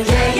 Yeah,